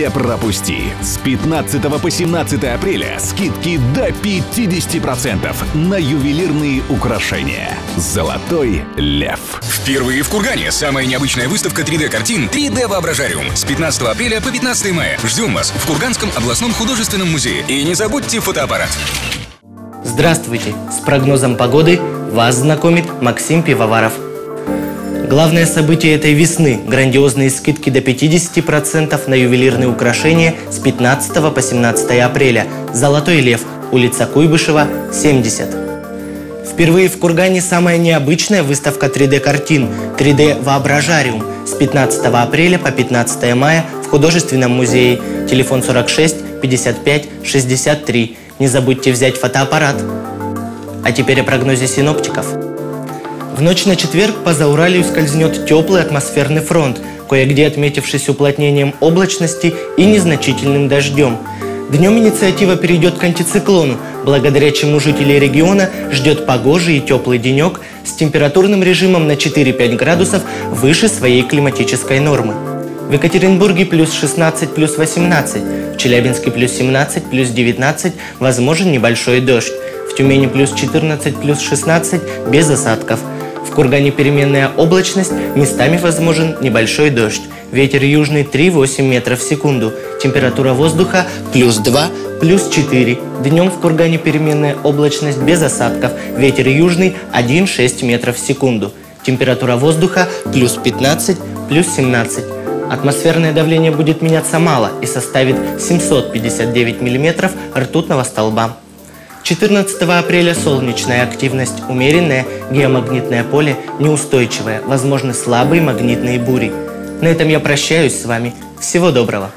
Не пропусти! С 15 по 17 апреля скидки до 50% на ювелирные украшения. Золотой лев. Впервые в Кургане самая необычная выставка 3D-картин 3D Воображариум. С 15 апреля по 15 мая. Ждем вас в Курганском областном художественном музее. И не забудьте фотоаппарат. Здравствуйте! С прогнозом погоды вас знакомит Максим Пивоваров. Главное событие этой весны – грандиозные скидки до 50% на ювелирные украшения с 15 по 17 апреля. Золотой лев, улица Куйбышева, 70. Впервые в Кургане самая необычная выставка 3D-картин 3D Воображариум с 15 апреля по 15 мая в художественном музее. Телефон 46 55 63. Не забудьте взять фотоаппарат. А теперь о прогнозе синоптиков. В ночь на четверг по Зауралью скользнет теплый атмосферный фронт, кое-где отметившись уплотнением облачности и незначительным дождем. Днем инициатива перейдет к антициклону, благодаря чему жителей региона ждет погожий и теплый денек с температурным режимом на 4-5 градусов выше своей климатической нормы. В Екатеринбурге плюс 16, плюс 18, в Челябинске плюс 17, плюс 19, возможен небольшой дождь. В Тюмени плюс 14, плюс 16, без осадков – в Кургане переменная облачность, местами возможен небольшой дождь. Ветер южный 3-8 метров в секунду. Температура воздуха плюс 2, плюс 4. Днем в Кургане переменная облачность без осадков. Ветер южный 1-6 метров в секунду. Температура воздуха плюс 15, плюс 17. Атмосферное давление будет меняться мало и составит 759 миллиметров ртутного столба. 14 апреля солнечная активность умеренная, геомагнитное поле неустойчивое, возможны слабые магнитные бури. На этом я прощаюсь с вами. Всего доброго!